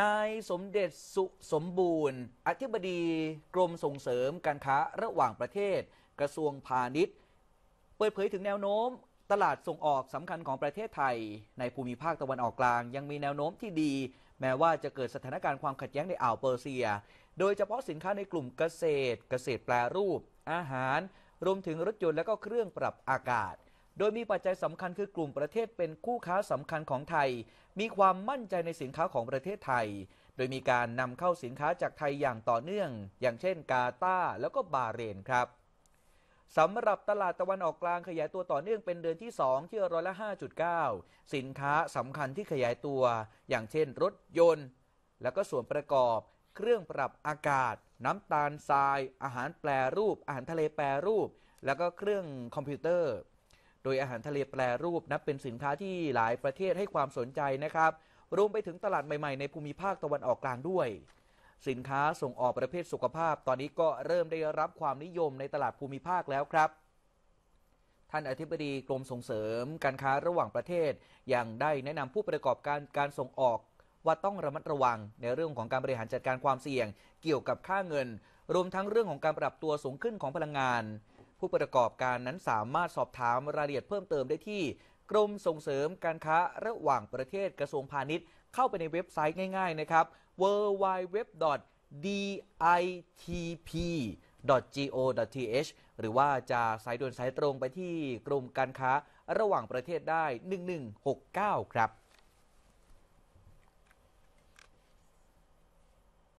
นายสมเด็จสุสมบูรณ์ อธิบดีกรมส่งเสริมการค้าระหว่างประเทศ กระทรวงพาณิชย์ เปิดเผยถึงแนวโน้ม ตลาดส่งออกสำคัญของประเทศไทย ในภูมิภาคตะวันออกกลาง ยังมีแนวโน้มที่ดี แม้ว่าจะเกิดสถานการณ์ความขัดแย้งในอ่าวเปอร์เซีย โดยเฉพาะสินค้าในกลุ่มเกษตร เกษตรแปรรูป อาหาร รวมถึงรถยนต์และก็เครื่องปรับอากาศ โดยมีปัจจัยสำคัญคือกลุ่มประเทศเป็นคู่ค้าสำคัญของไทย มีความมั่นใจในสินค้าของประเทศไทย โดยมีการนำเข้าสินค้าจากไทยอย่างต่อเนื่อง อย่างเช่น กาตาร์แล้วก็บาเรนครับสำหรับตลาดตะวันออกกลางขยายตัวต่อเนื่องเป็นเดือนที่ 2 ที่ร้อยละ 5.9 สินค้าสำคัญที่ขยายตัว อย่างเช่น รถยนต์ แล้วก็ส่วนประกอบ เครื่องปรับอากาศ น้ำตาลทราย อาหารแปรรูป อาหารทะเลแปรรูป แล้วก็เครื่องคอมพิวเตอร์ โดยอาหารทะเลแปรรูปนับเป็นสินค้าที่หลายประเทศให้ความสนใจนะครับ รวมไปถึงตลาดใหม่ๆในภูมิภาคตะวันออกกลางด้วย สินค้าส่งออกประเภทสุขภาพ ตอนนี้ก็เริ่มได้รับความนิยมในตลาดภูมิภาคแล้วครับท่านอธิบดีกรมส่งเสริมการค้าระหว่างประเทศ ยังได้แนะนำผู้ประกอบการการส่งออกว่าต้องระมัดระวัง ในเรื่องของการบริหารจัดการความเสี่ยง เกี่ยวกับค่าเงิน รวมทั้งเรื่องของการปรับตัวสูงขึ้นของพลังงาน ผู้ประกอบการนั้นสามารถสอบถามรายละเอียดเพิ่มเติมได้ที่ กรมส่งเสริมการค้าระหว่างประเทศกระทรวงพาณิชย์ เข้าไปในเว็บไซต์ง่าย ๆ นะครับ www.ditp.go.th หรือว่าจะสายด่วนสายตรงไปที่กรมการค้าระหว่างประเทศได้ 1169 ครับ